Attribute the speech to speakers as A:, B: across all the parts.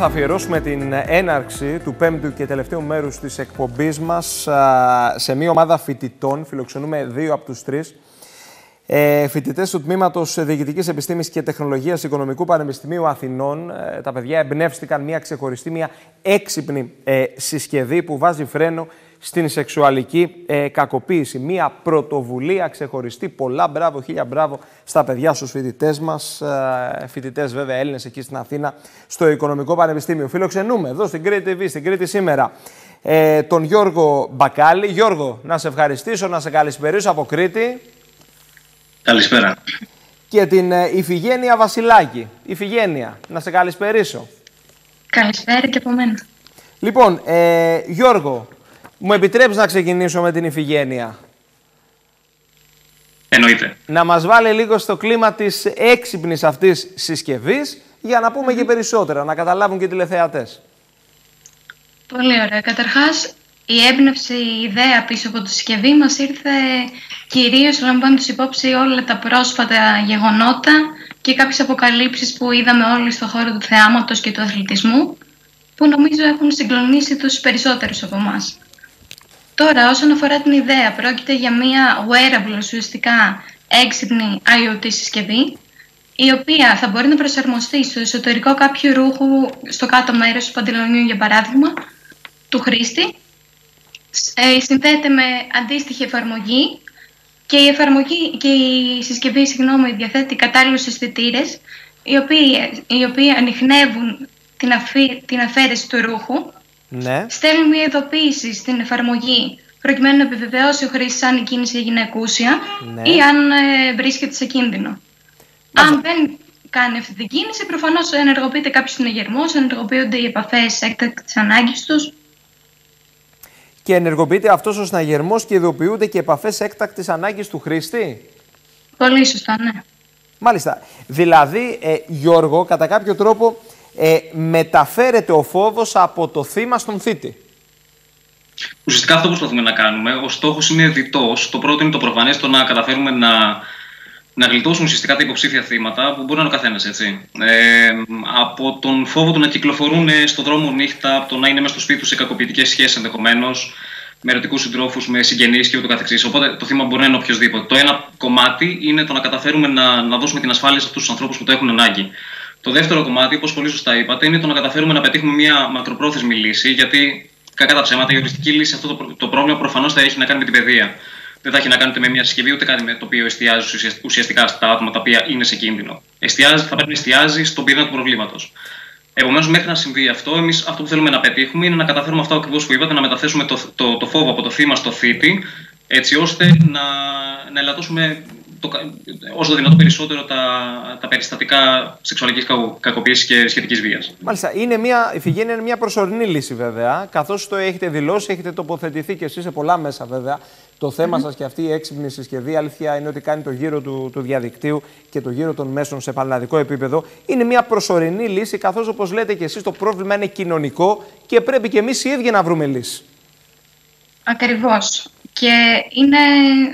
A: Θα αφιερώσουμε την έναρξη του πέμπτου και τελευταίου μέρους της εκπομπής μας σε μια ομάδα φοιτητών. Φιλοξενούμε δύο από τους τρεις. Ε, Φοιτητές του Τμήματος Διοικητικής Επιστήμης και Τεχνολογίας Οικονομικού Πανεπιστημίου Αθηνών. Ε, τα παιδιά εμπνεύστηκαν μια ξεχωριστή, μια έξυπνη ε, συσκευή που βάζει φρένο στην σεξουαλική ε, κακοποίηση. Μία πρωτοβουλία ξεχωριστή. Πολλά μπράβο, χίλια μπράβο στα παιδιά, στους φοιτητές μας. Ε, φοιτητές βέβαια Έλληνες εκεί στην Αθήνα, στο Οικονομικό Πανεπιστήμιο. Φιλοξενούμε εδώ στην Κρήτη TV, στην Κρήτη σήμερα, ε, τον Γιώργο Μπακάλη. Γιώργο, να σε ευχαριστήσω, να σε καλησπερίσω από Κρήτη.
B: Καλησπέρα.
A: Και την ε, Ιφηγένεια Βασιλάκη. Ιφηγένεια, να σε καλησπερίσω.
C: Καλησπέρα και από μένα.
A: Λοιπόν, ε, Γιώργο, μου επιτρέψεις να ξεκινήσω με την Ιφηγένεια;
B: Εννοείται.
A: Να μας βάλει λίγο στο κλίμα της έξυπνης αυτής συσκευής για να πούμε και περισσότερα, να καταλάβουν και οι τηλεθεατές.
C: Πολύ ωραία. Καταρχάς, η έμπνευση, η ιδέα πίσω από τη συσκευή μας ήρθε κυρίως λαμβάνοντας υπόψη όλα τα πρόσφατα γεγονότα και κάποιες αποκαλύψεις που είδαμε όλοι στον χώρο του θεάματος και του αθλητισμού που νομίζω έχουν συγκλονίσει τους περισσότερους από εμάς. Τώρα, όσον αφορά την ιδέα, πρόκειται για μια wearable, ουσιαστικά έξυπνη IoT συσκευή, η οποία θα μπορεί να προσαρμοστεί στο εσωτερικό κάποιου ρούχου, στο κάτω μέρος του παντελονιού για παράδειγμα, του χρήστη. Ε, συνθέεται με αντίστοιχη εφαρμογή και η, εφαρμογή, και η συσκευή συγγνώμη, διαθέτει κατάλληλους αισθητήρες, οι οποίοι, οι οποίοι ανοιχνεύουν την, αφή, την αφαίρεση του ρούχου
A: ναι.
C: στέλνει μια ειδοποίηση στην εφαρμογή προκειμένου να επιβεβαιώσει ο χρήστη αν η κίνηση έγινε ακούσια
A: ναι.
C: ή αν ε, βρίσκεται σε κίνδυνο. Αν δεν κάνει αυτή την κίνηση, προφανώς ενεργοποιείται κάποιος συνεγερμός, ενεργοποιούνται οι επαφές έκτακτης ανάγκης τους.
A: Και ενεργοποιείται αυτός ο συναγερμός και ειδοποιούνται και επαφές έκτακτης ανάγκης του χρήστη.
C: Πολύ σωστά, ναι.
A: Μάλιστα. Δηλαδή, ε, Γιώργο, κατά κάποιο τρόπο ε, μεταφέρεται ο φόβος από το θύμα στον θήτη.
B: Ουσιαστικά αυτό που προσπαθούμε να κάνουμε. Ο στόχος είναι διτός. Το πρώτο είναι το προφανές, το να καταφέρουμε να, να γλιτώσουμε ουσιαστικά τα υποψήφια θύματα, που μπορεί να είναι ο καθένας έτσι. Ε, από τον φόβο του να κυκλοφορούν στον δρόμο νύχτα, από το να είναι μέσα στο σπίτι τους σε κακοποιητικές σχέσεις ενδεχομένως, με ερωτικούς συντρόφους, με συγγενείς και ούτω καθεξής. Οπότε το θύμα μπορεί να είναι οποιοδήποτε. Το ένα κομμάτι είναι το να καταφέρουμε να, να δώσουμε την ασφάλεια σε αυτούς τους ανθρώπους που το έχουν ανάγκη. Το δεύτερο κομμάτι, όπως πολύ σωστά είπατε, είναι το να καταφέρουμε να πετύχουμε μια μακροπρόθεσμη λύση, γιατί κακά τα ψέματα, η οριστική λύση αυτό το, το πρόβλημα προφανώς θα έχει να κάνει με την παιδεία. Δεν θα έχει να κάνει με μια συσκευή ούτε κάτι με το οποίο εστιάζει ουσιαστικά στα άτομα τα οποία είναι σε κίνδυνο. Εστιάζει, θα πρέπει να εστιάζει στον πυρήνα του προβλήματος. Επομένως, μέχρι να συμβεί αυτό, εμείς αυτό που θέλουμε να πετύχουμε είναι να καταφέρουμε αυτό ακριβώς που είπατε, να μεταθέσουμε το, το, το φόβο από το θύμα στο θήτη, έτσι ώστε να, να ελαττώσουμε το, όσο το δυνατόν περισσότερο τα, τα περιστατικά σεξουαλικής κακοποίησης και σχετικής βίας.
A: Μάλιστα. Είναι μια, η Φιγένεια είναι μια προσωρινή λύση, βέβαια. Καθώς το έχετε δηλώσει, έχετε τοποθετηθεί και εσείς σε πολλά μέσα, βέβαια. Το θέμα mm-hmm. σας και αυτή η έξυπνη συσκευή, αλήθεια είναι ότι κάνει το γύρο του, του διαδικτύου και το γύρο των μέσων σε πανελλαδικό επίπεδο. Είναι μια προσωρινή λύση, καθώς όπως λέτε και εσείς, το πρόβλημα είναι κοινωνικό και πρέπει και εμείς οι ίδιοι να βρούμε λύση.
C: Ακριβώς. Και είναι,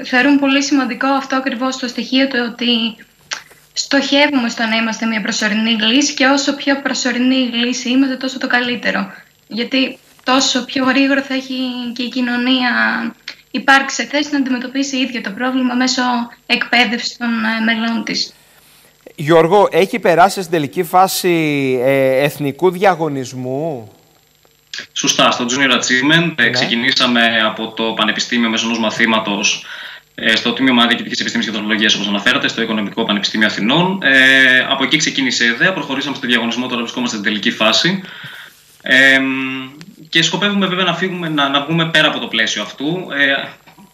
C: θεωρούν πολύ σημαντικό αυτό ακριβώς το στοιχείο του ότι στοχεύουμε στο να είμαστε μια προσωρινή λύση και όσο πιο προσωρινή λύση είμαστε τόσο το καλύτερο. Γιατί τόσο πιο γρήγορα θα έχει και η κοινωνία υπάρξει σε θέση να αντιμετωπίσει ίδιο το πρόβλημα μέσω εκπαίδευσης των ε, μελών της.
A: Γιώργο, έχει περάσει στην τελική φάση ε, εθνικού διαγωνισμού;
B: Σωστά, στο Junior Achievement ναι. ξεκινήσαμε από το Πανεπιστήμιο μέσω ενό μαθήματος ε, στο Τμήμα Διοικητικής Επιστήμης και Τεχνολογία, όπως αναφέρατε, στο Οικονομικό Πανεπιστήμιο Αθηνών. Ε, από εκεί ξεκίνησε η ιδέα, προχωρήσαμε στο διαγωνισμό, τώρα βρισκόμαστε στην τελική φάση. Ε, και σκοπεύουμε βέβαια να, φύγουμε, να, να βγούμε πέρα από το πλαίσιο αυτού. Ε,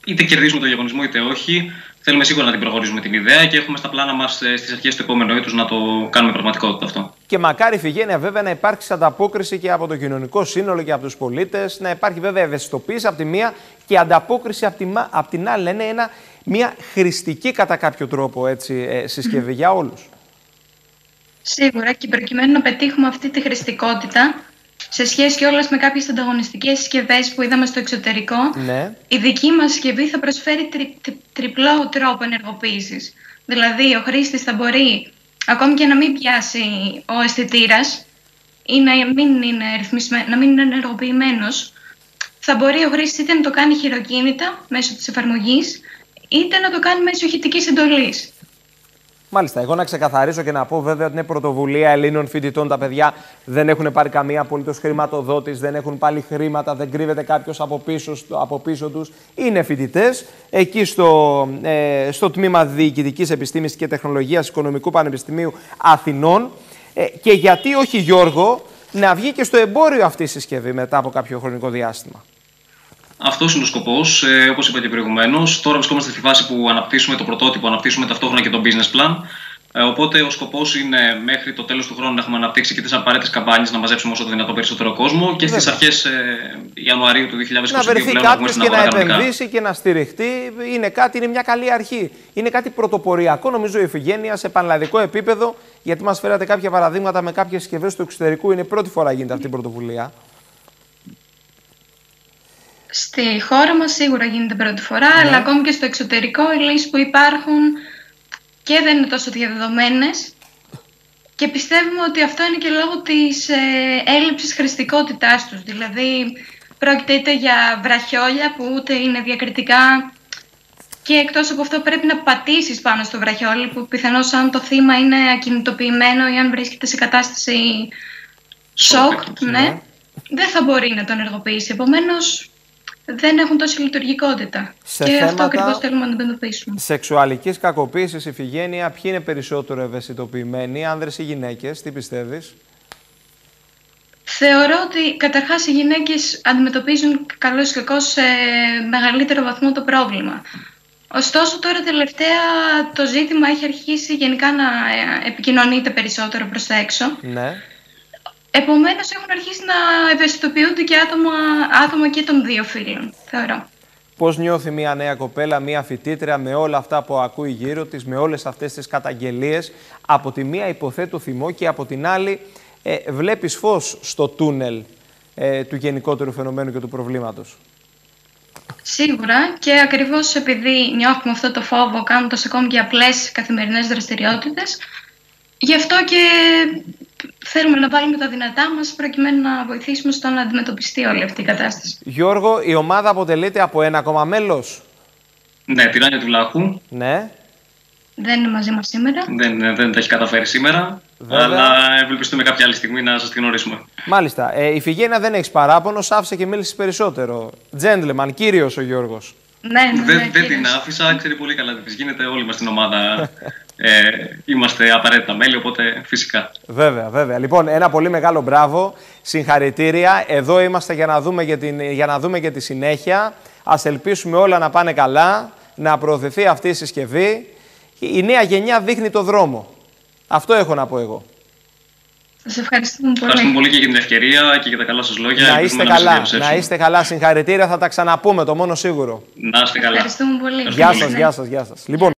B: είτε κερδίζουμε το διαγωνισμό είτε όχι. Θέλουμε σίγουρα να την προχωρήσουμε την ιδέα και έχουμε στα πλάνα μας ε, στις αρχές του επόμενου έτους να το κάνουμε πραγματικότητα αυτό.
A: Και μακάρι Φιγένεια βέβαια να υπάρξει ανταπόκριση και από το κοινωνικό σύνολο και από τους πολίτες, να υπάρχει βέβαια ευαισθητοποίηση από τη μία και ανταπόκριση από, τη, από την άλλη. Είναι ένα, μια χρηστική κατά κάποιο τρόπο έτσι, ε, συσκευή για όλους.
C: Σίγουρα και προκειμένου να πετύχουμε αυτή τη χρηστικότητα, σε σχέση και όλες με κάποιες ανταγωνιστικές συσκευές που είδαμε στο εξωτερικό,
A: ναι.
C: η δική μας συσκευή θα προσφέρει τριπλό τρόπο ενεργοποίησης. Δηλαδή, ο χρήστης θα μπορεί, ακόμη και να μην πιάσει ο αισθητήρας, ή να μην είναι, να μην είναι ενεργοποιημένος, θα μπορεί ο χρήστης είτε να το κάνει χειροκίνητα μέσω της εφαρμογής, είτε να το κάνει μέσω ηχητικής εντολής.
A: Μάλιστα. Εγώ να ξεκαθαρίσω και να πω βέβαια ότι είναι πρωτοβουλία Ελλήνων φοιτητών. Τα παιδιά δεν έχουν πάρει καμία απολύτως χρηματοδότη, δεν έχουν πάλι χρήματα, δεν κρύβεται κάποιος από πίσω, από πίσω τους. Είναι φοιτητές εκεί στο, ε, στο τμήμα Διοικητικής Επιστήμης και Τεχνολογίας Οικονομικού Πανεπιστημίου Αθηνών. Ε, και γιατί όχι, Γιώργο, να βγει και στο εμπόριο αυτή η συσκευή μετά από κάποιο χρονικό διάστημα.
B: Αυτός είναι ο σκοπός. Ε, Όπως είπα και προηγουμένως, τώρα βρισκόμαστε στη φάση που αναπτύσσουμε το πρωτότυπο, αναπτύσσουμε ταυτόχρονα και το business plan. Ε, οπότε ο σκοπός είναι μέχρι το τέλος του χρόνου να έχουμε αναπτύξει και τις απαραίτητες καμπάνιες να μαζέψουμε όσο το δυνατό περισσότερο κόσμο και στις αρχές ε, Ιανουαρίου του 2022
A: να βρεθεί κάποιος και να επενδύσει και να στηριχτεί. Είναι κάτι, είναι μια καλή αρχή. Είναι κάτι πρωτοποριακό, νομίζω, η Εφηγένεια σε πανελλαδικό επίπεδο. Γιατί μας φέρατε κάποια παραδείγματα με κάποιες συσκευές του εξωτερικού. Είναι πρώτη φορά γίνεται αυτή η πρωτοβουλία.
C: Στη χώρα μας σίγουρα γίνεται πρώτη φορά, ναι. αλλά ακόμη και στο εξωτερικό οι λύσεις που υπάρχουν και δεν είναι τόσο διαδεδομένες και πιστεύουμε ότι αυτό είναι και λόγω της ε, έλλειψης χρηστικότητάς τους. Δηλαδή πρόκειται είτε για βραχιόλια που ούτε είναι διακριτικά και εκτός από αυτό πρέπει να πατήσεις πάνω στο βραχιόλι που πιθανώς αν το θύμα είναι ακινητοποιημένο ή αν βρίσκεται σε κατάσταση σοκ, ναι, ναι, δεν θα μπορεί να τον ενεργοποιήσει. Επομένως δεν έχουν τόση λειτουργικότητα. Σε και αυτό ακριβώς θέλουμε να αντιμετωπίσουμε.
A: Σεξουαλικής κακοποίησης, ηφηγένεια, ποιοι είναι περισσότερο ευαισθητοποιημένοι, άνδρες ή γυναίκες, τι πιστεύεις;
C: Θεωρώ ότι καταρχάς οι γυναίκες αντιμετωπίζουν καλώς ή κακό σε μεγαλύτερο βαθμό το πρόβλημα. Ωστόσο, τώρα τελευταία το ζήτημα έχει αρχίσει γενικά να επικοινωνείται περισσότερο προς τα έξω.
A: Ναι.
C: Επομένως έχουν αρχίσει να ευαισθητοποιούνται και άτομα, άτομα και των δύο φίλων, θεωρώ.
A: Πώς νιώθει μια νέα κοπέλα, μια φοιτήτρια με όλα αυτά που ακούει γύρω της, με όλες αυτές τις καταγγελίες. Από τη μία υποθέτω θυμό και από την άλλη ε, βλέπεις φως στο τούνελ ε, του γενικότερου φαινομένου και του προβλήματος;
C: Σίγουρα και ακριβώς επειδή νιώθουμε αυτό το φόβο κάνοντας ακόμη και απλές καθημερινές δραστηριότητες, γι' αυτό και θέλουμε να βάλουμε τα δυνατά μας προκειμένου να βοηθήσουμε στο να αντιμετωπιστεί όλη αυτή η κατάσταση.
A: Γιώργο, η ομάδα αποτελείται από ένα ακόμα μέλος.
B: Ναι, Τυράνια του Βλάχου.
A: Ναι.
C: Δεν είναι μαζί μας σήμερα.
B: Δεν, δεν τα έχει καταφέρει σήμερα. Βέβαια. Αλλά ευελπιστούμε κάποια άλλη στιγμή να σας τη γνωρίσουμε.
A: Μάλιστα. Ε, η Φιγένια δεν έχει παράπονο. Άφησε και μίλησες περισσότερο. Τζέντλεμαν, κύριος ο Γιώργος.
C: Ναι, ναι,
B: δεν, ναι, δεν την άφησα. Ξέρει πολύ καλά τι γίνεται. Όλοι μας στην ομάδα ε, είμαστε απαραίτητα μέλη, οπότε φυσικά.
A: Βέβαια, βέβαια. Λοιπόν, ένα πολύ μεγάλο μπράβο. Συγχαρητήρια. Εδώ είμαστε για να δούμε, για την, για να δούμε και τη συνέχεια. Ας ελπίσουμε όλα να πάνε καλά, να προωθηθεί αυτή η συσκευή. Η νέα γενιά δείχνει το δρόμο. Αυτό έχω να πω εγώ.
C: Σας ευχαριστούμε πολύ.
B: Ευχαριστούμε πολύ και για την ευκαιρία και για τα καλά σας λόγια.
A: Να είστε καλά. Να, είστε καλά. Συγχαρητήρια. Θα τα ξαναπούμε, το μόνο σίγουρο.
B: Να είστε καλά.
C: Ευχαριστούμε πολύ.
A: Γεια σας, γεια σας, γεια σας. Λοιπόν,